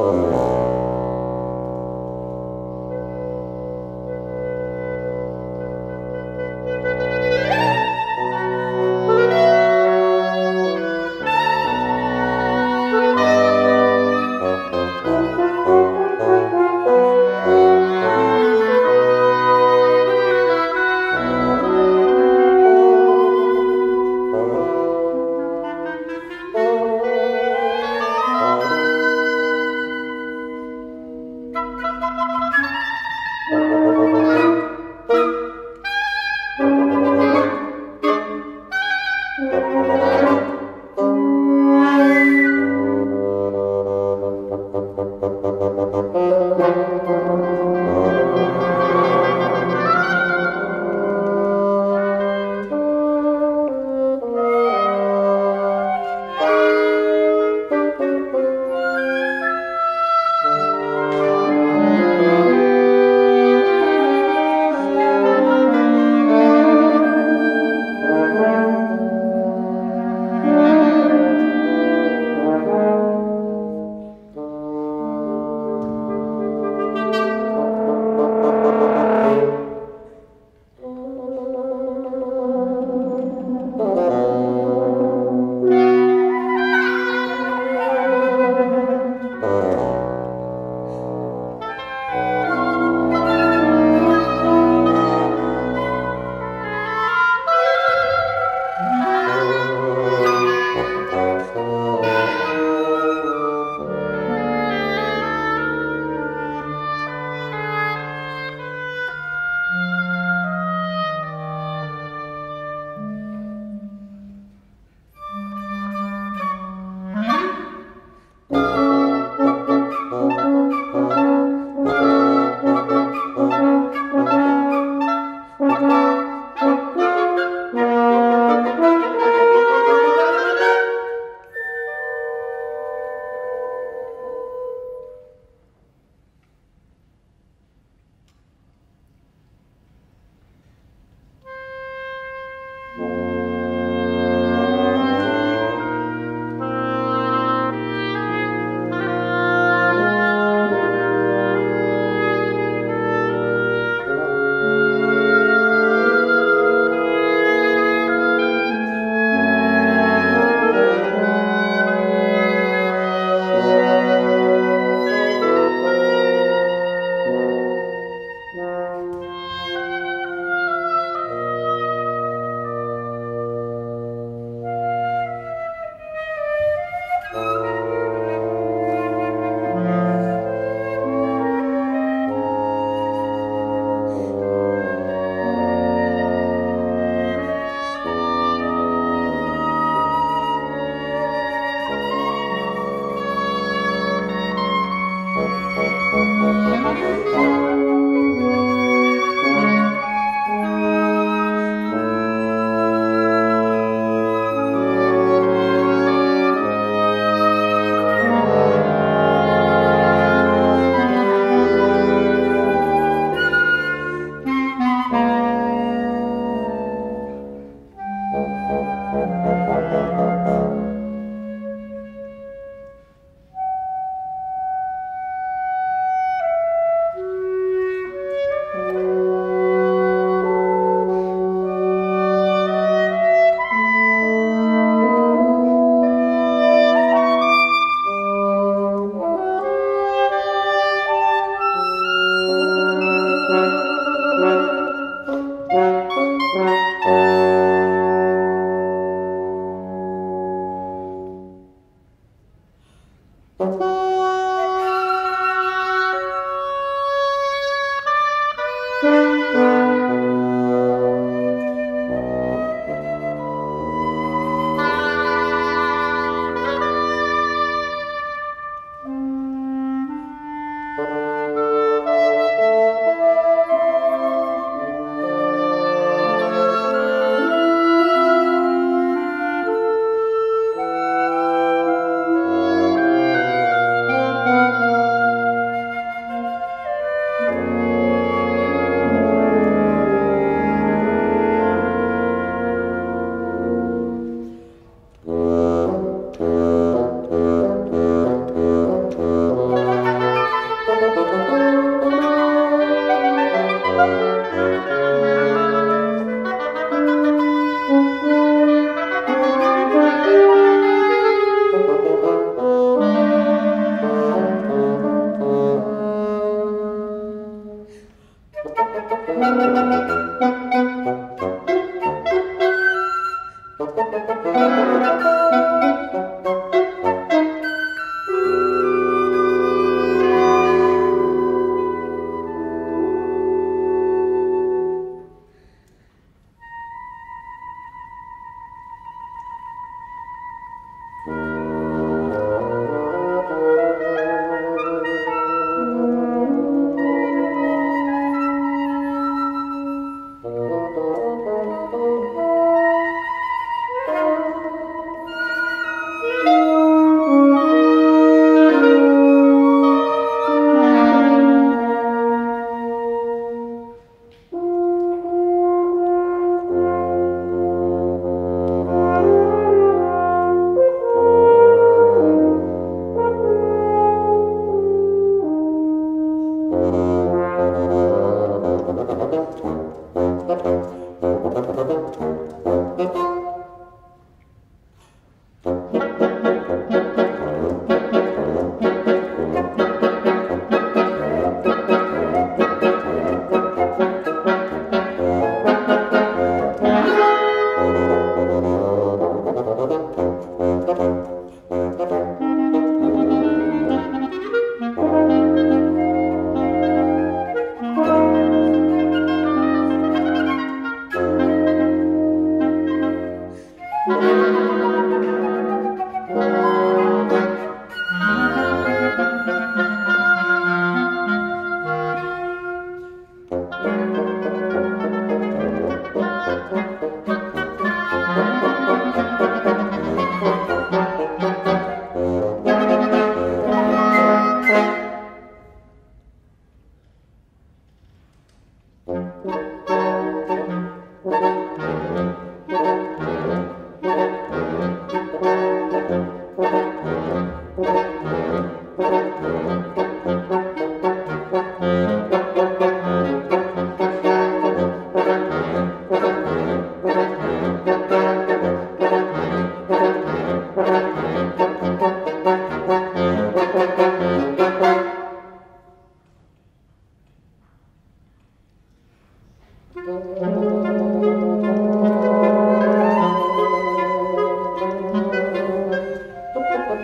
Oh. Música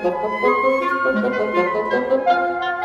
Thank you.